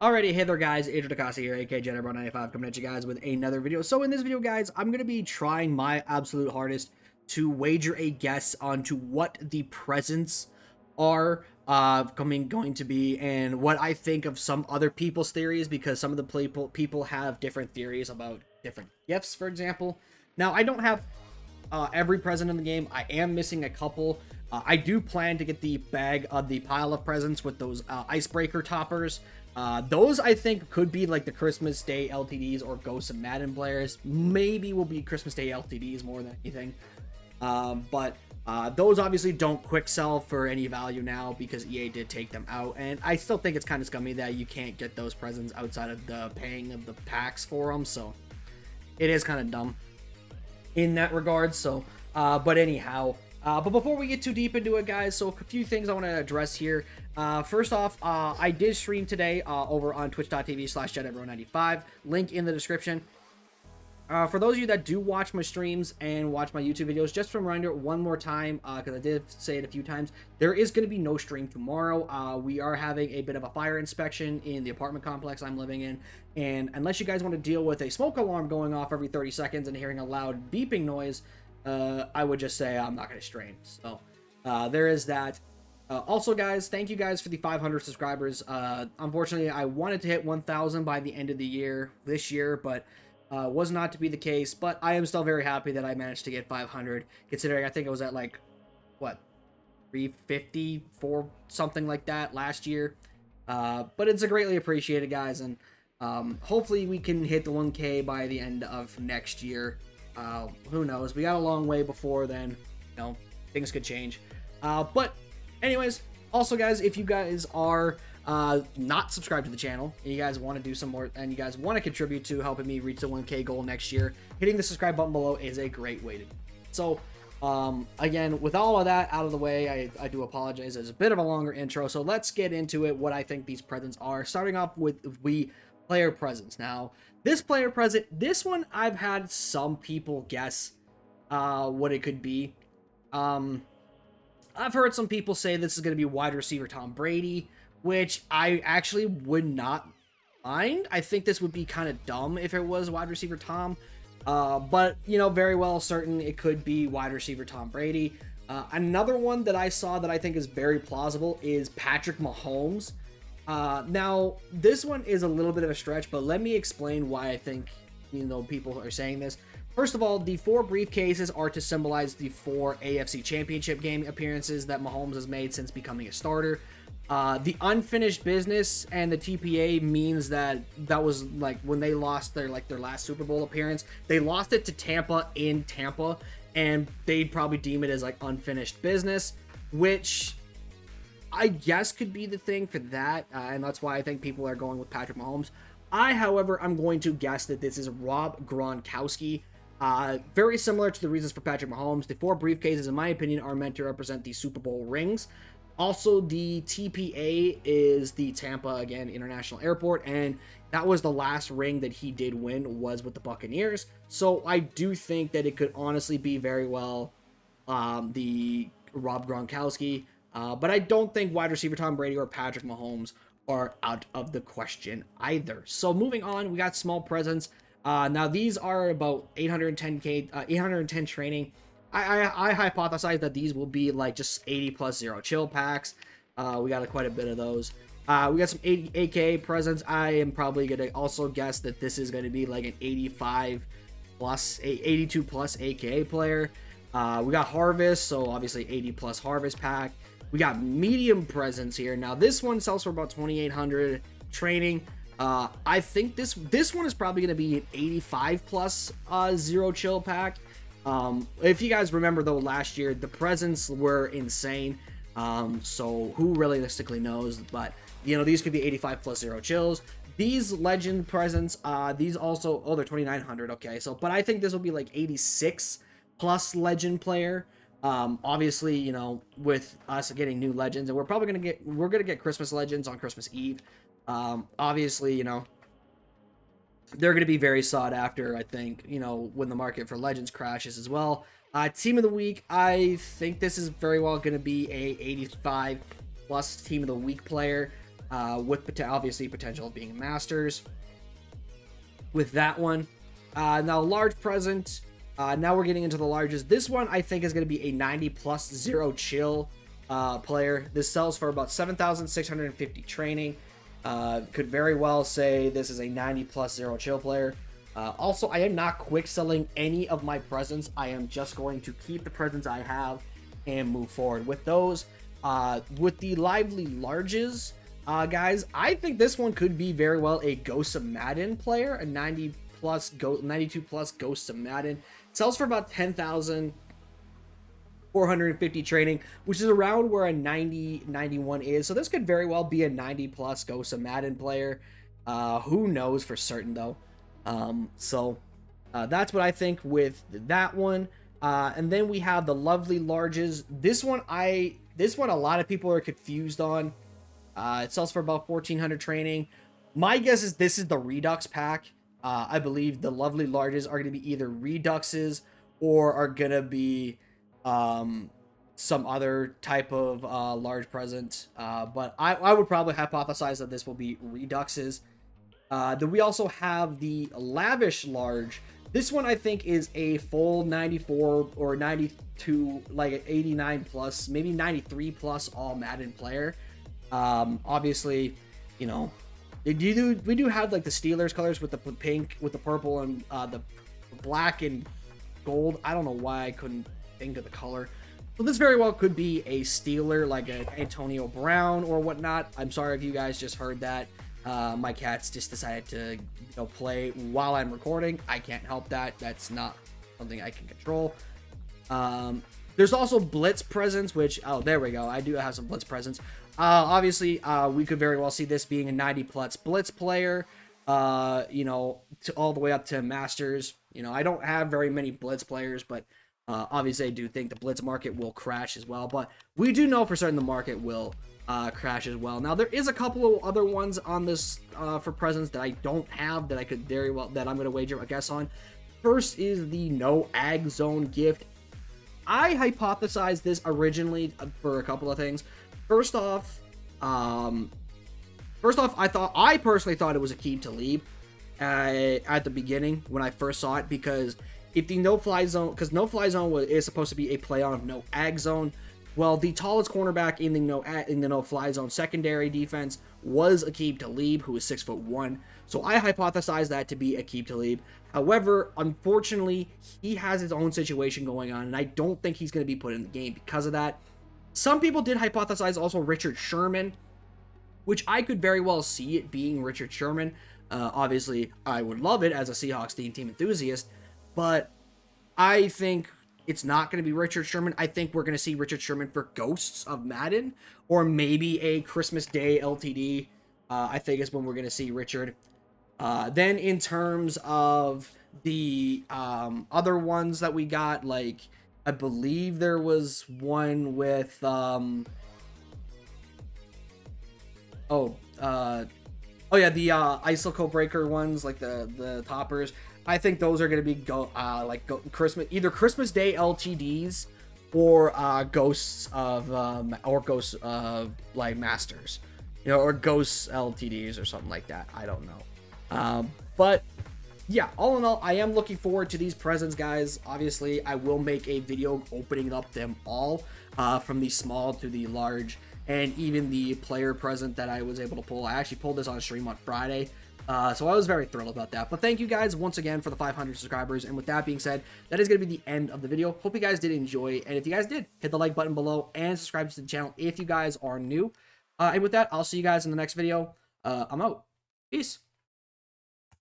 Alrighty, hey there guys, Adrian Dacosta here, aka Jedibro95, coming at you guys with another video. So in this video, guys, I'm going to be trying my absolute hardest to wager a guess onto what the presents are uh, coming going to be and what I think of some other people's theories because some of the people people have different theories about different gifts, for example. Now, I don't have uh, every present in the game. I am missing a couple. Uh, I do plan to get the bag of the pile of presents with those uh, icebreaker toppers. Uh, those I think could be like the Christmas Day LTDs or Ghosts of Madden players. Maybe will be Christmas Day LTDs more than anything. Um, but uh, those obviously don't quick sell for any value now because EA did take them out. And I still think it's kind of scummy that you can't get those presents outside of the paying of the packs for them. So it is kind of dumb in that regard. So, uh, but anyhow, uh, but before we get too deep into it, guys, so a few things I want to address here. Uh, first off, uh, I did stream today uh, over on twitch.tv slash 95 link in the description. Uh, for those of you that do watch my streams and watch my YouTube videos, just a reminder one more time, uh, because uh, I did say it a few times, there is going to be no stream tomorrow. Uh, we are having a bit of a fire inspection in the apartment complex I'm living in, and unless you guys want to deal with a smoke alarm going off every 30 seconds and hearing a loud beeping noise, uh, I would just say I'm not going to stream. So uh, there is that. Uh, also, guys, thank you guys for the 500 subscribers. Uh, unfortunately, I wanted to hit 1,000 by the end of the year this year, but uh, was not to be the case. But I am still very happy that I managed to get 500, considering I think I was at like what 350 for something like that last year. Uh, but it's a greatly appreciated, guys, and um, hopefully we can hit the 1K by the end of next year. Uh, who knows? We got a long way before then. You know, things could change. Uh, but, anyways, also, guys, if you guys are uh, not subscribed to the channel and you guys want to do some more and you guys want to contribute to helping me reach the 1K goal next year, hitting the subscribe button below is a great way to. Do. So, um, again, with all of that out of the way, I, I do apologize. It's a bit of a longer intro, so let's get into it. What I think these presents are. Starting off with we player presents. Now, this player present, this one I've had some people guess uh, what it could be. Um, I've heard some people say this is going to be wide receiver Tom Brady, which I actually would not mind. I think this would be kind of dumb if it was wide receiver Tom. Uh, but, you know, very well certain it could be wide receiver Tom Brady. Uh, another one that I saw that I think is very plausible is Patrick Mahomes. Uh, now, this one is a little bit of a stretch, but let me explain why I think, you know, people are saying this. First of all, the four briefcases are to symbolize the four AFC Championship game appearances that Mahomes has made since becoming a starter. Uh, the unfinished business and the TPA means that that was like when they lost their like their last Super Bowl appearance. They lost it to Tampa in Tampa, and they'd probably deem it as like unfinished business, which I guess could be the thing for that, uh, and that's why I think people are going with Patrick Mahomes. I, however, I'm going to guess that this is Rob Gronkowski. Uh, very similar to the reasons for Patrick Mahomes. The four briefcases, in my opinion, are meant to represent the Super Bowl rings. Also, the TPA is the Tampa, again, International Airport, and that was the last ring that he did win was with the Buccaneers. So I do think that it could honestly be very well um, the Rob Gronkowski. Uh, but I don't think wide receiver Tom Brady or Patrick Mahomes are out of the question either. So moving on, we got small presents. Uh, now these are about 810k, uh, 810 training. I, I, I hypothesize that these will be like just 80 plus zero chill packs. Uh, we got quite a bit of those. Uh, we got some 88k presents. I am probably gonna also guess that this is gonna be like an 85 plus, 82 plus AK player. Uh, we got Harvest, so obviously 80 plus Harvest pack. We got medium presents here. Now this one sells for about 2,800 training. Uh, I think this this one is probably going to be an 85 plus uh, zero chill pack. Um, if you guys remember though, last year the presents were insane. Um, so who realistically knows? But you know these could be 85 plus zero chills. These legend presents, uh, these also oh they're 2,900. Okay, so but I think this will be like 86 plus legend player. Um, obviously, you know, with us getting new legends, and we're probably gonna get we're gonna get Christmas legends on Christmas Eve. Um, obviously, you know, they're gonna be very sought after. I think, you know, when the market for legends crashes as well. Uh, team of the week, I think this is very well gonna be a 85 plus team of the week player. uh, with obviously potential of being Masters. With that one, uh, now large present. Uh, now we're getting into the largest. This one I think is going to be a 90 plus zero chill uh, player. This sells for about 7,650 training. Uh, could very well say this is a 90 plus zero chill player. Uh, also, I am not quick selling any of my presents. I am just going to keep the presents I have and move forward with those. Uh, with the lively larges, uh, guys, I think this one could be very well a Ghost of Madden player, a 90 plus, go 92 plus Ghost of Madden. Sells for about 10,000. 450 training, which is around where a 90 91 is. So this could very well be a 90 plus Ghost of Madden player. Uh, who knows for certain though. Um, so uh, that's what I think with that one. Uh, and then we have the lovely larges. This one I this one a lot of people are confused on. Uh, it sells for about 1400 training. My guess is this is the Redux pack. Uh, I believe the lovely larges are going to be either Reduxes or are going to be um, some other type of uh, large present. Uh, but I, I would probably hypothesize that this will be Reduxes. Uh, then we also have the Lavish Large. This one I think is a full 94 or 92, like 89 plus, maybe 93 plus all Madden player. Um, obviously, you know, we do we do have like the Steelers colors with the pink, with the purple and uh, the black and gold. I don't know why I couldn't think of the color. So this very well could be a Steeler like an Antonio Brown or whatnot. I'm sorry if you guys just heard that. Uh, my cats just decided to you know play while I'm recording. I can't help that. That's not something I can control. Um, there's also Blitz presents, which oh there we go. I do have some Blitz presents. Uh, obviously, uh, we could very well see this being a 90 plus Blitz player. Uh, you know, to all the way up to Masters. You know, I don't have very many Blitz players, but uh, obviously, I do think the blitz market will crash as well, but we do know for certain the market will uh, crash as well. Now, there is a couple of other ones on this uh, for presents that I don't have that I could very well that I'm going to wager a guess on. First is the no ag zone gift. I hypothesized this originally uh, for a couple of things. First off, um, first off, I thought I personally thought it was Aqib Talib uh, at the beginning when I first saw it because if the no-fly zone, because no-fly zone was, is supposed to be a play on no ag zone, well, the tallest cornerback in the no in the no-fly zone secondary defense was Aqib Talib, who is six foot one. So I hypothesized that to be Aqib Talib. However, unfortunately, he has his own situation going on, and I don't think he's going to be put in the game because of that. Some people did hypothesize also Richard Sherman, which I could very well see it being Richard Sherman. Uh, obviously, I would love it as a Seahawks team team enthusiast, but I think it's not going to be Richard Sherman. I think we're going to see Richard Sherman for Ghosts of Madden or maybe a Christmas Day LTD. Uh, I think is when we're going to see Richard. Uh, then in terms of the um, other ones that we got, like I believe there was one with um, oh uh, oh yeah the uh, Icicle Breaker ones, like the the toppers. I think those are going to be go uh, like go Christmas either Christmas Day LTDs or uh, Ghosts of um, or Ghosts of like Masters, you know, or Ghosts LTDs or something like that. I don't know, um, but yeah, all in all, I am looking forward to these presents, guys. Obviously, I will make a video opening up them all, uh, from the small to the large, and even the player present that I was able to pull. I actually pulled this on stream on Friday. Uh, so I was very thrilled about that. But thank you guys once again for the 500 subscribers. And with that being said, that is going to be the end of the video. Hope you guys did enjoy. And if you guys did, hit the like button below and subscribe to the channel if you guys are new. Uh, and with that, I'll see you guys in the next video. Uh, I'm out. Peace.